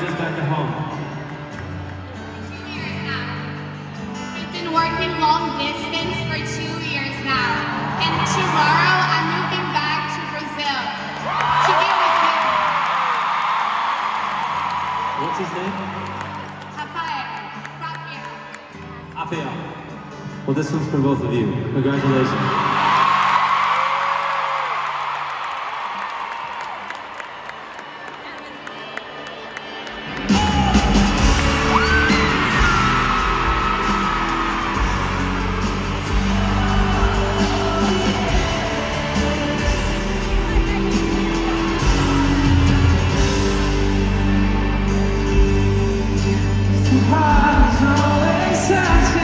just back at home? Two years now. We've been working long distance for two years now. And tomorrow I'm moving back to Brazil to be with him. What's his name? Rafael, Rafael. Well, this one's for both of you. Congratulations. heart's always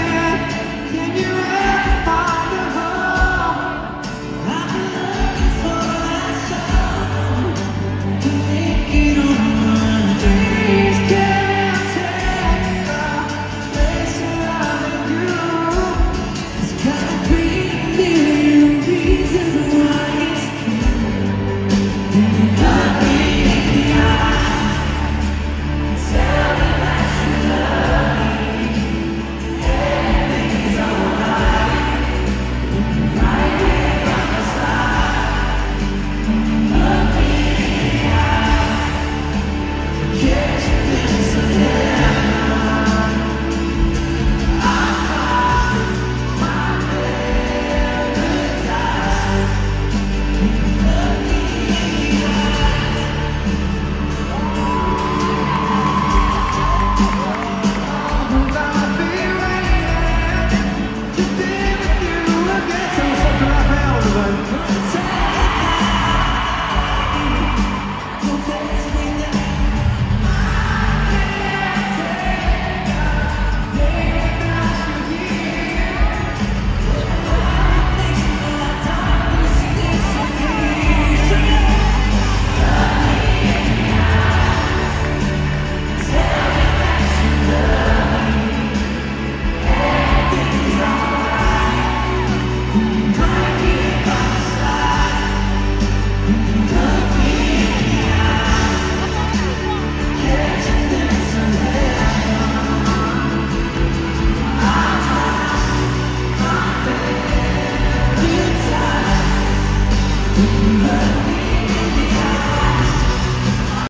Tonight.